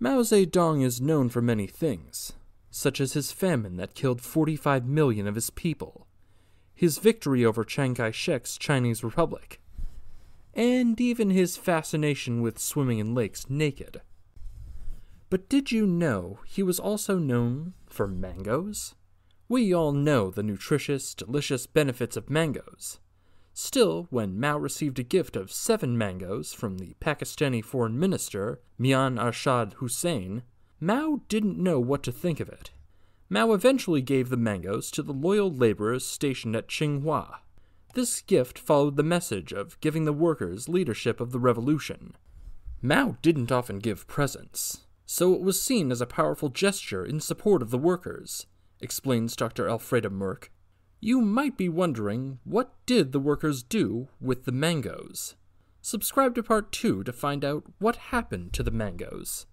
Mao Zedong is known for many things, such as his famine that killed 45 million of his people, his victory over Chiang Kai shek's Chinese Republic, and even his fascination with swimming in lakes naked. But did you know he was also known for mangoes? We all know the nutritious, delicious benefits of mangoes. Still, when Mao received a gift of seven mangoes from the Pakistani foreign minister, Mian Arshad Hussain, Mao didn't know what to think of it. Mao eventually gave the mangoes to the loyal laborers stationed at Tsinghua. This gift followed the message of giving the workers leadership of the revolution. Mao didn't often give presents, so it was seen as a powerful gesture in support of the workers, explains Dr. Alfreda Murck. You might be wondering, what did the workers do with the mangoes? Subscribe to part 2 to find out what happened to the mangoes.